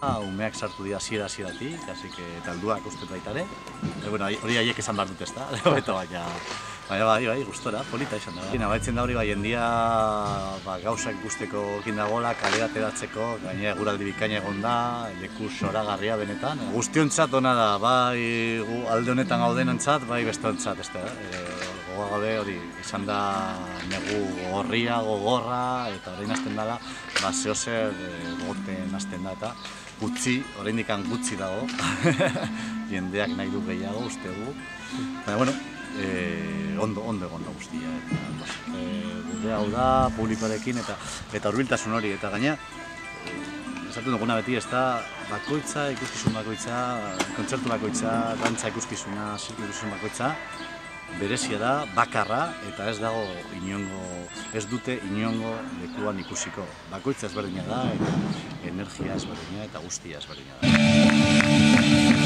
Umeak sartu dira hasiera hasieratik, así que talduak uste baita ere. E, bueno, hori haiek esan behar dut ez da, eta baina, baina bai, bai, gustora, polita izan da. Gina, baitzen da hori bai, jendia ba, gauzak guzteko ekin dagoela, kalera ateratzeko, gainera guraldi bikaina egon da, leku soragarria benetan. Guztiontzat ona da, bai alde honetan gaudenentzat, bai bestontzat, ez da. E, gogoa gabe hori izan da negu gorria, gogorra, eta orain hasten dela, ba, zehozer e, gogoten hasten da, eta gutxi, oraindik gutxi dago, jendeak nahi du gehiago, uste du. Baina, bueno, e, ondo, ondo egon da guztia. Eta, e, gure hau da, publikoarekin, eta eta hurbiltasun hori, eta gaina, esaten duguna beti, ez da, bakoitza, ikuskizun bakoitza, kontzertu bakoitza, dantza ikuskizuna, zirku ikuskizun bakoitza, berezia da, bakarra, eta ez dago inongo, ez dute inongo lekuan ikusiko. Bakoitza ezberdina da, eta energia ezberdina, eta guztia ezberdina da.